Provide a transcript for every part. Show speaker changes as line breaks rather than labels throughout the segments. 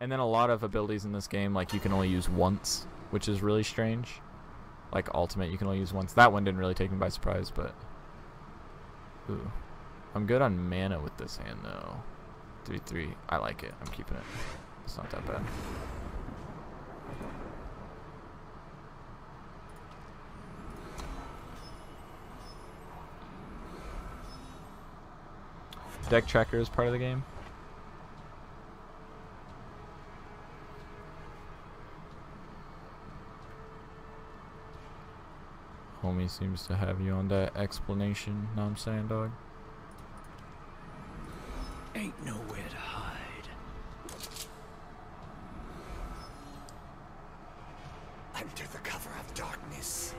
And then a lot of abilities in this game, like you can only use once, which is really strange. Like ultimate, you can only use once. That one didn't really take me by surprise, but ooh, I'm good on mana with this hand though. Three three, I like it. I'm keeping it. It's not that bad. Deck tracker is part of the game. Homie seems to have you on that explanation, know what I'm saying, dog?
Ain't nowhere to hide.
Under the cover of darkness.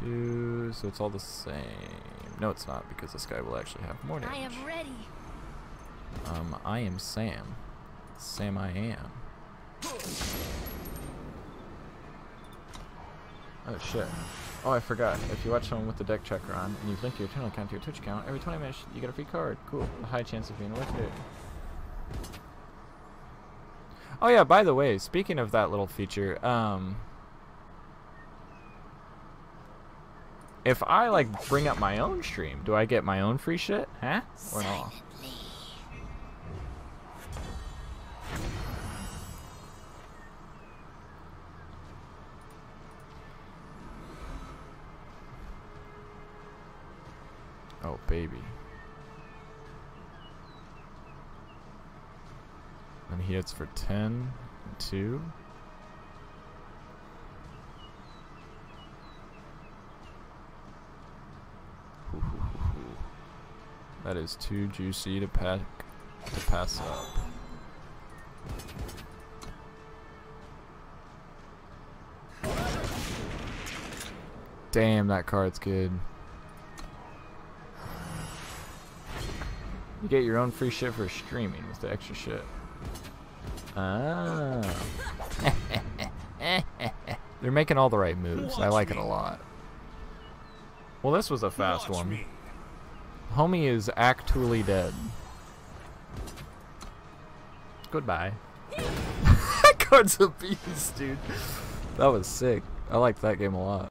Two, so it's all the same. No, it's not, because this guy will actually have more damage.
I am ready.
Um, I am Sam. Sam I am. Oh shit. Oh, I forgot. If you watch someone with the deck tracker on, and you've linked your channel account to your Twitch account, every 20 minutes you get a free card. Cool. A high chance of being worth it. Oh yeah, by the way, speaking of that little feature, um... If I, like, bring up my own stream, do I get my own free shit? Huh? Or not? Oh, baby. And he hits for 10 and 2. That is too juicy to pack to pass up. Damn, that card's good. You get your own free shit for streaming with the extra shit. Ah. They're making all the right moves. I like it a lot. Well, this was a fast one. Homie is actually dead. Goodbye. that card's a beast, dude. That was sick. I like that game a lot.